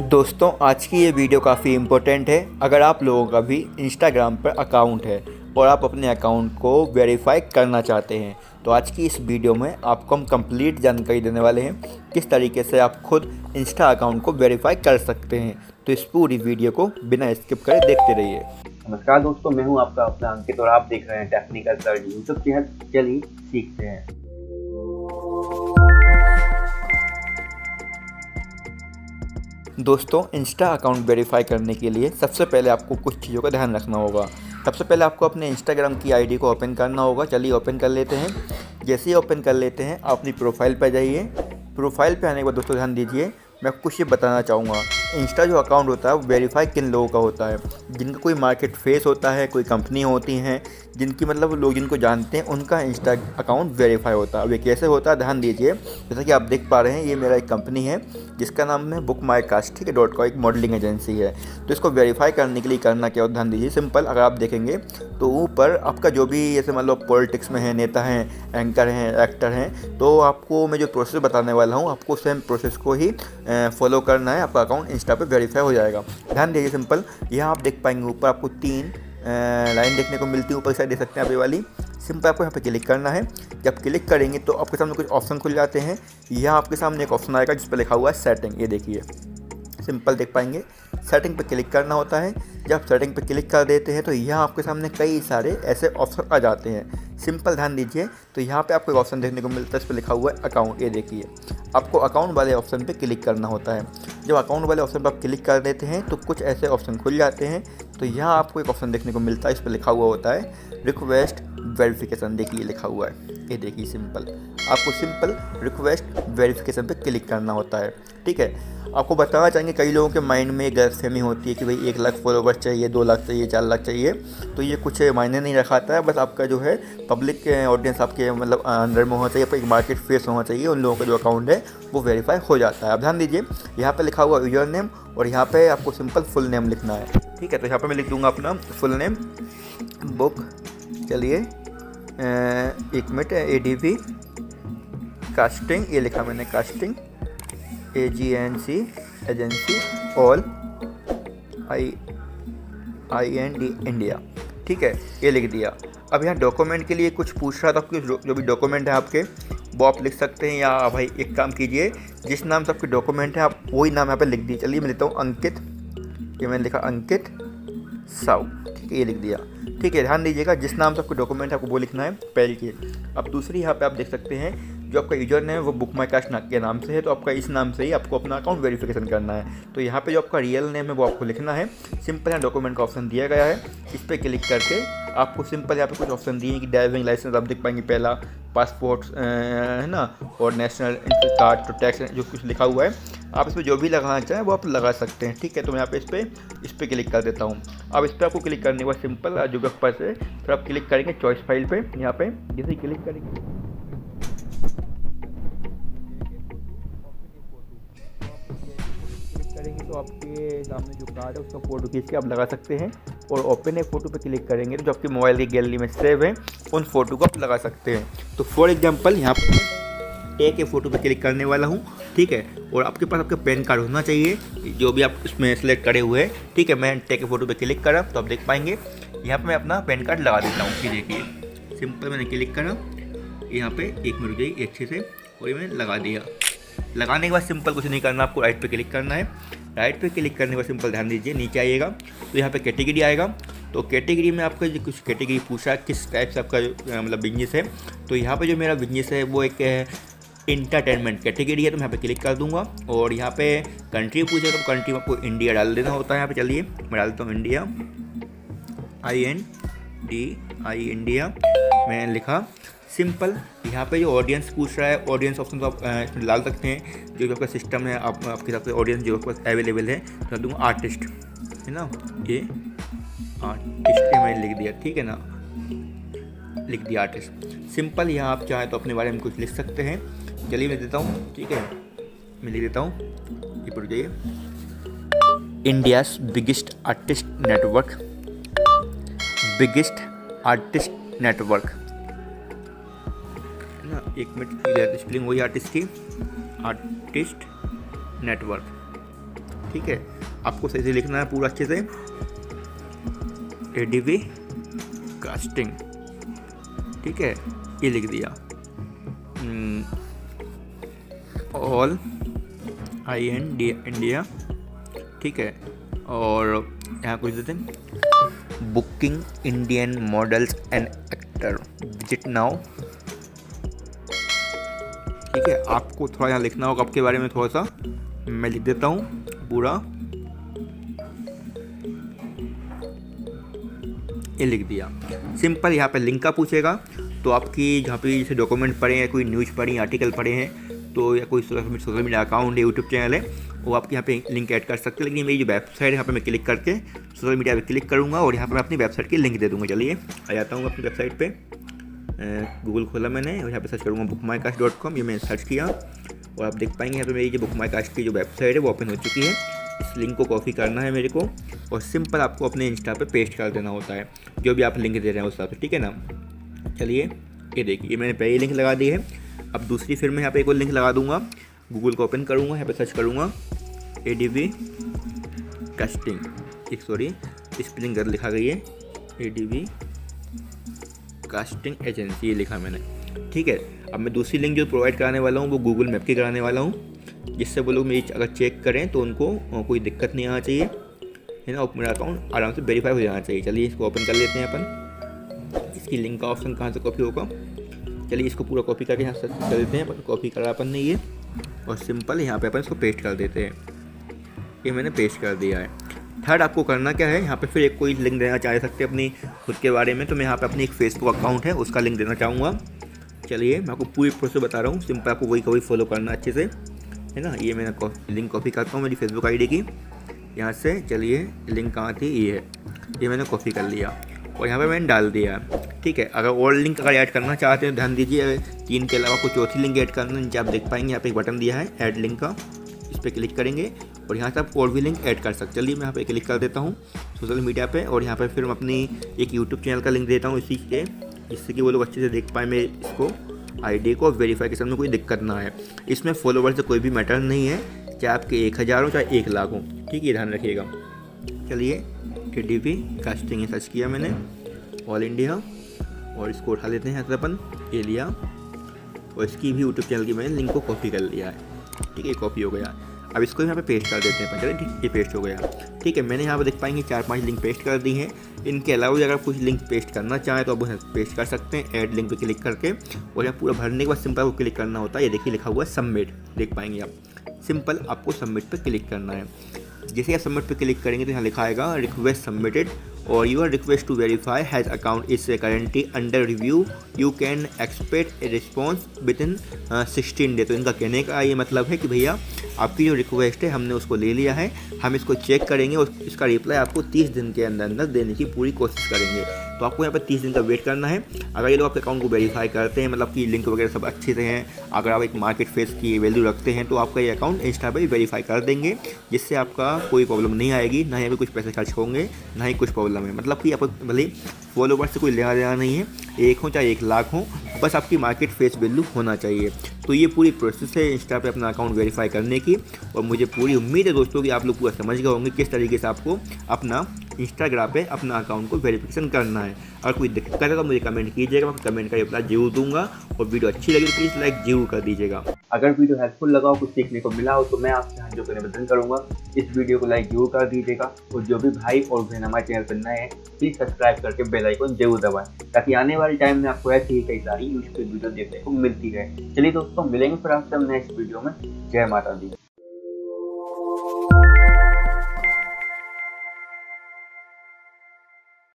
दोस्तों, आज की ये वीडियो काफ़ी इम्पोर्टेंट है। अगर आप लोगों का भी इंस्टाग्राम पर अकाउंट है और आप अपने अकाउंट को वेरीफाई करना चाहते हैं तो आज की इस वीडियो में आपको हम कंप्लीट जानकारी देने वाले हैं किस तरीके से आप खुद इंस्टा अकाउंट को वेरीफाई कर सकते हैं। तो इस पूरी वीडियो को बिना स्किप करे देखते रहिए। नमस्कार दोस्तों, मैं हूँ आपका अपना अंकित और आप देख रहे हैं टेक्निकल सर्च यूट्यूब चैनल चलिए सीखते हैं। दोस्तों इंस्टा अकाउंट वेरीफाई करने के लिए सबसे पहले आपको कुछ चीज़ों का ध्यान रखना होगा। सबसे पहले आपको अपने इंस्टाग्राम की आईडी को ओपन करना होगा। चलिए ओपन कर लेते हैं। जैसे ही ओपन कर लेते हैं, आप अपनी प्रोफ़ाइल पर जाइए। प्रोफ़ाइल पर आने के बाद दोस्तों, ध्यान दीजिए, मैं कुछ ये बताना चाहूँगा। इंस्टा जो अकाउंट होता है, वो वेरीफाई किन लोगों का होता है? जिनका कोई मार्केट फेस होता है, कोई कंपनी होती हैं जिनकी मतलब लोग जिनको जानते हैं, उनका इंस्टा अकाउंट वेरीफाई होता है। अब ये कैसे होता है, ध्यान दीजिए। जैसा कि आप देख पा रहे हैं, ये मेरा एक कंपनी है, जिसका नाम है बुक माई कास्ट ठीक है? डॉट कॉम एक मॉडलिंग एजेंसी है। तो इसको वेरीफाई करने के लिए करना क्या हो, ध्यान दीजिए। सिंपल अगर आप देखेंगे तो ऊपर आपका जो भी जैसे मतलब पॉलिटिक्स में है, नेता हैं एंकर हैं एक्टर हैं तो आपको मैं जो प्रोसेस बताने वाला हूँ, आपको सेम प्रोसेस को ही फॉलो करना है। आपका अकाउंट इंस्टा पर वेरीफाई हो जाएगा। ध्यान दीजिए सिंपल यहाँ आप देख पाएँगे ऊपर आपको तीन लाइन देखने को मिलती है, ऊपर साइड देख सकते हैं आप ये वाली। सिंपल आपको यहाँ पे क्लिक करना है। जब क्लिक करेंगे तो आपके सामने कुछ ऑप्शन खुल जाते हैं। यहाँ आपके सामने एक ऑप्शन आएगा जिस पर लिखा हुआ है सेटिंग ये देखिए। सिंपल देख पाएँगे। सेटिंग पर क्लिक करना होता है। जब सेटिंग पर क्लिक कर देते हैं तो यहाँ आपके सामने कई सारे ऐसे ऑप्शन आ जाते हैं। सिंपल ध्यान दीजिए। तो यहाँ पे आपको एक ऑप्शन देखने को मिलता है इस पर लिखा हुआ है अकाउंट ये देखिए। आपको अकाउंट वाले ऑप्शन पे क्लिक करना होता है। जब अकाउंट वाले ऑप्शन पर आप क्लिक कर देते हैं तो कुछ ऐसे ऑप्शन खुल जाते हैं। तो यहाँ आपको एक ऑप्शन देखने को मिलता है, इस पर लिखा हुआ होता है रिक्वेस्ट वेरिफिकेशन देखिए लिखा हुआ है। ये देखिए सिंपल आपको सिंपल रिक्वेस्ट वेरिफिकेशन पे क्लिक करना होता है। ठीक है? आपको बताना चाहेंगे, कई लोगों के माइंड में गलत फहमी होती है कि भाई एक लाख फॉलोवर्स चाहिए, दो लाख चाहिए, चार लाख चाहिए तो ये कुछ मायने नहीं रखाता है। बस आपका जो है पब्लिक ऑडियंस आपके मतलब अंदर में होना चाहिए, आपका एक मार्केट फेस होना चाहिए, उन लोगों का जो अकाउंट है, वो वेरीफाई हो जाता है। आप ध्यान दीजिए, यहाँ पर लिखा हुआ यूज़र नेम और यहाँ पर आपको सिंपल फुल नेम लिखना है। ठीक है तो यहाँ पर मैं लिख दूँगा अपना फुल नेम बुक चलिए एक minute A D V casting ये लिखा मैंने casting A G N C agency all I I N D India ठीक है, ये लिख दिया। अब यहाँ डॉक्यूमेंट के लिए कुछ पूछ रहा था आपके जो भी डॉक्यूमेंट है आपके, वो आप लिख सकते हैं या भाई एक काम कीजिए, जिस नाम से आपके डॉक्यूमेंट है, आप वही नाम यहाँ पे लिख दीजिए। चलिए मैं लिखता हूँ, अंकित, ये मैंने लिखा अंकित साउ ठीक है, ये लिख दिया। ठीक है, ध्यान दीजिएगा, जिस नाम से आपको डॉक्यूमेंट है, आपको वो लिखना है, पहले की अब दूसरी यहाँ पे आप देख सकते हैं जो आपका यूज़र नेम है, वो बुक माई कास्ट के नाम से है तो आपका इस नाम से ही आपको अपना अकाउंट वेरिफिकेशन करना है। तो यहाँ पे जो आपका रियल नेम है, वो आपको लिखना है। सिंपल यहाँ डॉक्यूमेंट का ऑप्शन दिया गया है। इस पर क्लिक करके आपको सिंपल यहाँ पे कुछ ऑप्शन दिए हैं कि ड्राइविंग लाइसेंस आप देख पाएँगे पहला पासपोर्ट है ना? और नेशनल कार्ड तो टैक्स जो कुछ लिखा हुआ है। आप इस पर जो भी लगाना चाहें, वो आप लगा सकते हैं। ठीक है तो मैं यहाँ पे इस पर इस पर क्लिक कर देता हूँ। अब इस पर आपको क्लिक करने के बाद सिंपल जो भी पर से फिर आप क्लिक करेंगे चॉइस फ़ाइल पे। यहाँ पे, जैसे क्लिक करेंगे। आपके सामने जो कार्ड है, उसका फ़ोटो खींच के आप लगा सकते हैं और ओपन ए फ़ोटो पे क्लिक करेंगे तो जो आपके मोबाइल की गैलरी में सेव है, उन फ़ोटो को आप लगा सकते हैं। तो फॉर एग्जांपल यहाँ पर ए के फ़ोटो पे क्लिक करने वाला हूँ, ठीक है? और आपके पास आपका पैन कार्ड होना चाहिए, जो भी आप उसमें सेलेक्ट करे हुए हैं, ठीक है? मैं टे के फ़ोटो पे क्लिक करा तो आप देख पाएँगे। यहाँ पर मैं अपना पैन कार्ड लगा देता हूँ, कि देखिए सिंपल मैंने क्लिक करा, यहाँ पे एक मिनट गई अच्छे से, और ये मैंने लगा दिया। लगाने के बाद सिंपल कुछ नहीं करना, आपको राइट पे क्लिक करना है। राइट पे क्लिक करने बाद सिंपल ध्यान दीजिए, नीचे आइएगा तो यहाँ पे कैटेगरी आएगा। तो कैटेगरी में आपका जो कुछ कैटेगरी पूछा, किस टाइप से आपका मतलब बिज़नेस है तो यहाँ पे जो मेरा बिज़नेस है, वो एक है इंटरटेनमेंट कैटेगरी है तो मैं यहाँ पे क्लिक कर दूँगा। और यहाँ पे कंट्री पूछे तो कंट्री में आपको इंडिया डाल देना होता है यहाँ पे, चलिए, मैं डालता हूँ India I N D I India मैंने लिखा। सिंपल, यहाँ पे जो ऑडियंस पूछ रहा है ऑडियंस ऑप्शन तो आप इसमें डाल सकते हैं। जो भी आपका सिस्टम है, आप, आपके हिसाब से ऑडियंस जो आपके पास अवेलेबल है तो मैं दूँगा आर्टिस्ट है ना? ये आर्टिस्ट मैंने लिख दिया, ठीक है ना? लिख दिया आर्टिस्ट सिंपल, यहाँ आप चाहें तो अपने बारे में कुछ लिख सकते हैं। चलिए मैं देता हूँ, ठीक है? मैं लिख देता हूँ। ये पढ़ जाइए। India's biggest artist network biggest artist network. ना, एक मिनट स्पेलिंग वही आर्टिस्ट की? आर्टिस्ट नेटवर्क ठीक है, आपको सही से लिखना है पूरा अच्छे से। ए डी वी कास्टिंग ठीक है, ये लिख दिया। All I N D India ठीक है, और यहाँ कुछ देते हैं। Booking Indian models and actor visit now ठीक है, आपको थोड़ा यहाँ लिखना होगा, आपके बारे में थोड़ा सा। मैं लिख देता हूँ पूरा। ये लिख दिया। सिंपल यहाँ पे लिंक का पूछेगा। तो आपकी जहाँ पे जैसे डॉक्यूमेंट पढ़े हैं, कोई न्यूज़ पढ़ी आर्टिकल पढ़े हैं तो या कोई सोशल मीडिया अकाउंट है यूट्यूब चैनल है वो आप यहाँ पे लिंक ऐड कर सकते हैं। लेकिन मेरी जो वेबसाइट है, यहाँ पे मैं क्लिक करके सोशल मीडिया पे क्लिक करूँगा और यहाँ पे मैं अपनी वेबसाइट की लिंक दे दूँगा। चलिए, आ जाता हूँ अपनी वेबसाइट पे। गूगल खोला मैंने और यहाँ पे सर्च करूँगा book my cast dot com ये मैंने सर्च किया और आप देख पाएँगे यहाँ पे मेरी जो बुक माई कास्ट की जो वेबसाइट है, वो ओपन हो चुकी है। इस लिंक को कॉपी करना है मेरे को और सिंपल आपको अपने इंस्टा पे पेस्ट कर देना होता है, जो भी आप लिंक दे रहे हैं उस हिसाब से, ठीक है ना? चलिए, ये देखिए मैंने पहले लिंक लगा दी है। अब दूसरी फिर मैं यहाँ पे एक और लिंक लगा दूँगा। गूगल को ओपन करूँगा, यहाँ पे सर्च करूँगा। ए डी वी कास्टिंग एक सॉरी गलत लिखा गई है। A D V casting agency ये लिखा मैंने। ठीक है, अब मैं दूसरी लिंक जो प्रोवाइड कराने वाला हूँ, वो गूगल मैप की कराने वाला हूँ। जिससे वो लोग मेरी अगर चेक करें तो उनको कोई दिक्कत नहीं आना चाहिए। है ना, मेरा अकाउंट आराम से वेरीफाई हो जाना चाहिए। चलिए इसको ओपन कर लेते हैं अपन। इसकी लिंक का ऑप्शन कहाँ से कॉपी होगा? चलिए इसको पूरा कॉपी करके यहाँ से कर देते हैं। कॉपी करा अपन ने ये और सिंपल यहाँ पे अपन इसको पेस्ट कर देते हैं। ये मैंने पेस्ट कर दिया है। थर्ड आपको करना क्या है? यहाँ पे फिर एक कोई लिंक देना चाह सकते हैं अपनी खुद के बारे में तो मैं यहाँ पे अपनी एक फेसबुक अकाउंट है, उसका लिंक देना चाहूँगा। चलिए, मैं आपको पूरी प्रोसेस बता रहा हूँ। सिंपल आपको वही कभी फॉलो करना अच्छे से। है ना? ये मैंने लिंक कॉपी करता हूँ मेरी फेसबुक आईडी की। यहाँ से चलिए लिंक कहाँ थी? ये है। ये मैंने कॉपी कर लिया। और यहाँ पे मैंने डाल दिया ठीक है, अगर और लिंक अगर ऐड करना चाहते हैं, ध्यान दीजिए तीन के अलावा कोई चौथी लिंक ऐड करना नीचे आप देख पाएँगे, यहाँ पे एक बटन दिया है ऐड लिंक का। इस पर क्लिक करेंगे। और यहाँ से आप और भी लिंक ऐड कर सकते चलिए मैं यहाँ पे क्लिक कर देता हूँ सोशल मीडिया पे और यहाँ पे फिर मैं अपनी एक यूट्यूब चैनल का लिंक देता हूँ इसी के, जिससे कि वो लोग अच्छे से देख पाए मैं इसको आईडी को वेरीफाइकेशन में कोई दिक्कत ना है इसमें फॉलोवर से कोई भी मैटर नहीं है, चाहे आपके एक हज़ार हो, चाहे एक लाख हो। ठीक है, ध्यान रखिएगा। चलिए के डी पी कास्टिंग सर्च किया मैंने। ऑल इंडिया और इसको उठा लेते हैं अपन ये लिया और इसकी भी यूट्यूब चैनल की मैंने लिंक को कॉपी कर लिया है। ठीक है कॉपी हो गया। अब इसको यहाँ पे पेस्ट कर देते हैं ठीक, ये पेस्ट हो गया। ठीक है, मैंने यहाँ पे देख पाएँगे चार पाँच लिंक पेस्ट कर दी हैं। इनके अलावा अगर कुछ लिंक पेस्ट करना चाहें तो आप पेस्ट कर सकते हैं ऐड लिंक पे क्लिक करके। और यहाँ पूरा भरने के बाद सिंपल आपको क्लिक करना होता है। ये देखिए लिखा हुआ है सबमिट देख पाएँगे आप। सिंपल आपको सबमिट पर क्लिक करना है। जैसे आप सबमिट पर क्लिक करेंगे तो यहाँ लिखा आएगा request submitted or your request to verify has account is currently under review, you can expect a response within sixteen day तो इनका कहने का ये मतलब है कि भैया, आपकी जो रिक्वेस्ट है, हमने उसको ले लिया है, हम इसको चेक करेंगे और इसका रिप्लाई आपको तीस दिन के अंदर अंदर देने की पूरी कोशिश करेंगे। तो आपको यहाँ पर तीस दिन का वेट करना है। अगर ये लोग आपके अकाउंट को वेरीफाई करते हैं मतलब कि लिंक वगैरह सब अच्छे से हैं, अगर आप एक मार्केट फेस की वैल्यू रखते हैं तो आपका ये अकाउंट इंस्टा पर वेरीफाई कर देंगे, जिससे आपका कोई प्रॉब्लम नहीं आएगी, ना ही अभी कुछ पैसे खर्च होंगे, ना ही कुछ प्रॉब्लम है मतलब कि आपको भले फॉलोवर्स से कोई लेना देना नहीं है, एक हो चाहे एक लाख हो, बस आपकी मार्केट फेस वैल्यू होना चाहिए। तो ये पूरी प्रोसेस है इंस्टा पे अपना अकाउंट वेरीफाई करने की और मुझे पूरी उम्मीद है दोस्तों कि आप लोग पूरा समझ गए होंगे किस तरीके से आपको अपना इंस्टाग्राम पे अपना अकाउंट को वेरिफिकेशन करना है। अगर कोई दिक्कत है तो मुझे कमेंट कीजिएगा, मैं कमेंट का रिप्लाई ज़रूर दूँगा और वीडियो अच्छी लगी तो प्लीज़ लाइक ज़रूर कर दीजिएगा। अगर वीडियो हेल्पफुल लगा हो, कुछ सीखने को मिला हो तो मैं आपसे हाथ जोड़कर निवेदन करूँगा। इस वीडियो को लाइक ज़रूर कर दीजिएगा और जो भी भाई और बहन हमारे चैनल पर नए हैं प्लीज़ सब्सक्राइब करके बेल आइकन ज़रूर दबाएँ, ताकि आने वाले टाइम में आपको ऐसी ही कई सारी यूजफुल वीडियो देखने को मिलती रहे। चलिए दोस्तों, मिलेंगे फिर आपसे नेक्स्ट वीडियो में। जय माता दी।